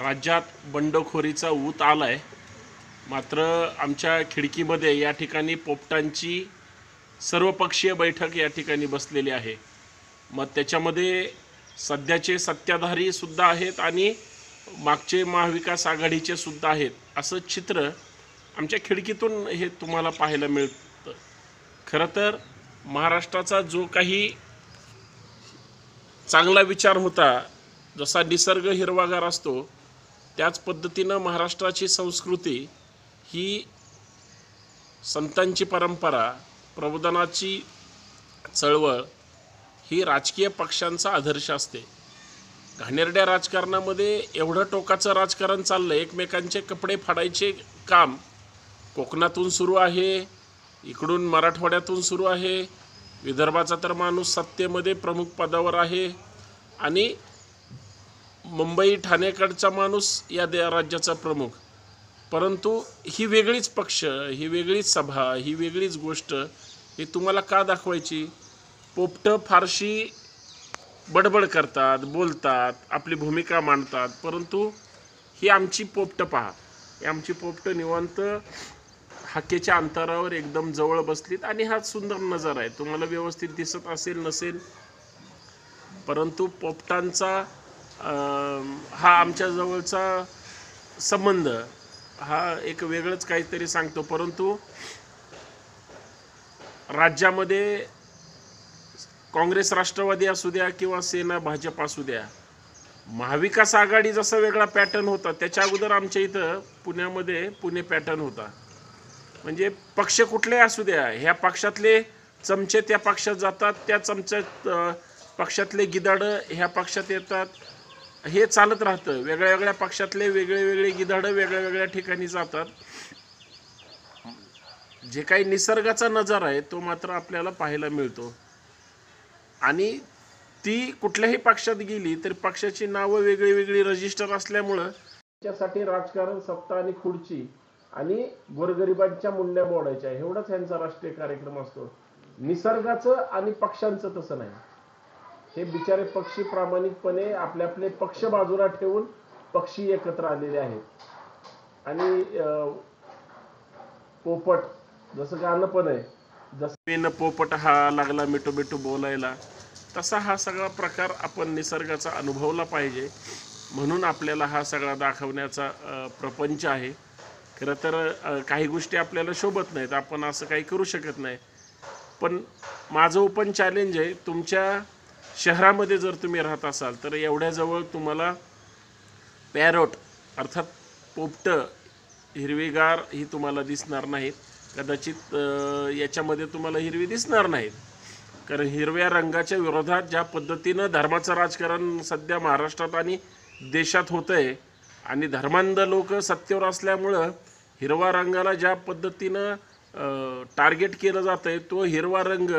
राज्यात बंडखोरीचा ऊत आला आहे मात्र आमच्या खिडकीमध्ये या ठिकाणी पोपटांची सर्वपक्षीय बैठक या ठिकाणी बसलेली आहे. मग त्याच्यामध्ये सध्याचे सत्ताधारी सुद्धा आहेत आणि मागचे महाविकास आघाडीचे सुद्धा आहेत असं चित्र आमच्या खिडकीतून हे तुम्हाला पाहायला मिळतं. खरं तर महाराष्ट्राचा जो काही चांगला विचार होता जसा निसर्ग हिरवागार असतो त्याच पद्धतीनं महाराष्ट्राची संस्कृती ही संतांची परंपरा प्रबोधनाची चळवळ ही राजकीय पक्षांचा आदर्श असते. घाणेरड्या राजकारणामध्ये एवढं टोकाचं राजकारण चाललं एकमेकांचे कपडे फाडायचे काम कोकणातून सुरू आहे इकडून मराठवाड्यातून सुरू आहे विदर्भाचा तर माणूस सत्तेमध्ये प्रमुख पदावर आहे आणि मुंबई ठाणेकडचा माणूस या दे राज्याचा प्रमुख. परंतु ही वेगळीच पक्ष ही वेगळीच सभा ही वेगळीच गोष्ट ही तुम्हाला का दाखवायची? पोपटं फारशी बडबड करतात बोलतात आपली भूमिका मांडतात परंतु ही आमची पोपटं पहा. ही आमची पोपटं निवांत हाकेच्या अंतरावर एकदम जवळ बसलीत आणि हा सुंदर नजारा आहे. तुम्हाला व्यवस्थित दिसत असेल नसेल परंतु पोपटांचा हा आमच्या जवळचा संबंध हा एक वेगळंच काहीतरी सांगतो. परंतु राज्यामध्ये काँग्रेस राष्ट्रवादी असू द्या किंवा सेना भाजप असू द्या महाविकास आघाडी जसा वेगळा पॅटर्न होता त्याच्या अगोदर आमच्या इथं पुण्यामध्ये पुणे पॅटर्न होता. म्हणजे पक्ष कुठले असू द्या ह्या पक्षातले चमचे त्या पक्षात जातात त्या चमच्यात पक्षातले गिदाडं ह्या पक्षात येतात. हे चालत राहतं. वेगळ्या वेगळ्या पक्षातले वेगळे वेगळे गिधाडं वेगळ्या वेगळ्या ठिकाणी जातात. जे काही निसर्गाचा नजारा आहे तो मात्र आपल्याला पाहायला मिळतो. आणि ती कुठल्याही पक्षात गेली तरी पक्षाची नावं वेगळी वेगळी रजिस्टर असल्यामुळं त्याच्यासाठी राजकारण सत्ता आणि खुर्ची आणि गोरगरिबांच्या मुंड्या मोडायच्या. एवढाच यांचा राष्ट्रीय कार्यक्रम असतो. निसर्गाचं आणि पक्षांचं तसं नाही. हे बिचारे पक्षी प्रामाणिकपणे आपले आपले पक्ष बाजूला ठेवून पक्षी एकत्र आलेले आहेत. आणि पोपट जसं गाणं पण आहे जसं पोपट हा लागला मिठू मिठू बोलायला तसा हा सगळा प्रकार आपण निसर्गाचा अनुभवला पाहिजे. म्हणून आपल्याला हा सगळा दाखवण्याचा प्रपंच आहे. खरं तर काही गोष्टी आपल्याला शोभत नाहीत आपण असं काही करू शकत नाही. पण माझं ओपन चॅलेंज आहे तुमच्या शहरामध्ये जर तुम्ही राहत असाल तर एवढ्याजवळ तुम्हाला पॅरोट अर्थात पोपटं हिरवीगार ही तुम्हाला दिसणार नाहीत. कदाचित याच्यामध्ये तुम्हाला हिरवी दिसणार नाहीत. कारण हिरव्या रंगाच्या विरोधात ज्या पद्धतीनं धर्माचं राजकारण सध्या महाराष्ट्रात आणि देशात होतं आहे आणि धर्मांध लोक सत्तेवर असल्यामुळं हिरवा रंगाला ज्या पद्धतीनं टार्गेट केलं जातं आहे तो हिरवा रंग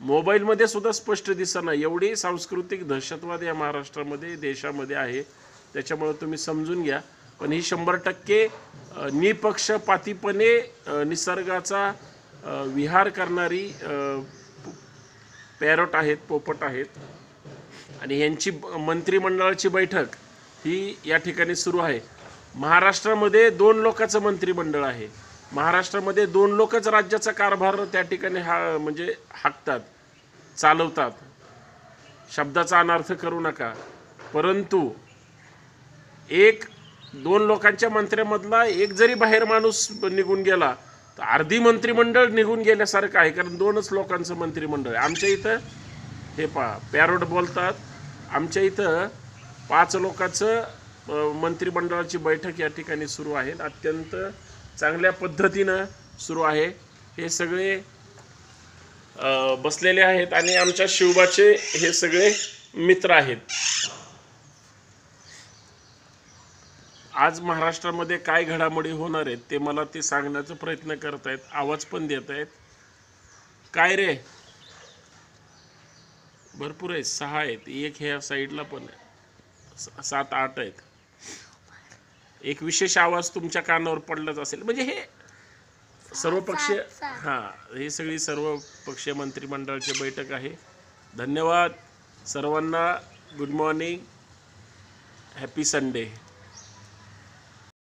मोबाईलमध्ये सुद्धा स्पष्ट दिसाना. एवढी सांस्कृतिक दहशतवाद या महाराष्ट्रामध्ये देशामध्ये आहे. त्याच्यामुळं तुम्ही समजून घ्या. पण ही शंभर टक्के निपक्षपातीपणे निसर्गाचा विहार करणारी पॅरट पॅरोट आहेत पोपट आहेत. आणि यांची ब- मंत्रिमंडळाची बैठक ही या ठिकाणी सुरू आहे. महाराष्ट्रामध्ये दोन लोकांचं मंत्रिमंडळ आहे. महाराष्ट्रामध्ये दोन लोकच राज्याचा कारभार त्या ठिकाणी हा म्हणजे हाकतात चालवतात. शब्दाचा अनर्थ करू नका. परंतु एक दोन लोकांच्या मंत्र्यामधला एक जरी बाहेर माणूस निघून गेला तर अर्धी मंत्रिमंडळ निघून गेल्यासारखं आहे कारण दोनच लोकांचं मंत्रिमंडळ आहे. आमच्या इथं हे पहा पॅरोट बोलतात. आमच्या इथं पाच लोकांचं मंत्रिमंडळाची बैठक या ठिकाणी सुरू आहे. अत्यंत चांगल्या पद्धतीनं सुरू आहे. हे सगळे बसलेले आहेत आणि आमच्या शिवबाचे हे सगळे मित्र आहेत. आज महाराष्ट्रामध्ये काय घडामोडी होणार आहेत ते मला ते सांगण्याचा प्रयत्न करत आहेत आवाज पण देत आहेत काय रे? भरपूर आहेत सहा आहेत. एक ह्या साईडला पण आहे सात आठ आहेत. एक विशेष आवाज तुमच्या कानावर पडलाच असेल. म्हणजे हे सर्व पक्षीय हां ही सगळी सर्व पक्षीय मंत्रिमंडळाची बैठक आहे. धन्यवाद. सर्वांना गुड मॉर्निंग हॅपी संडे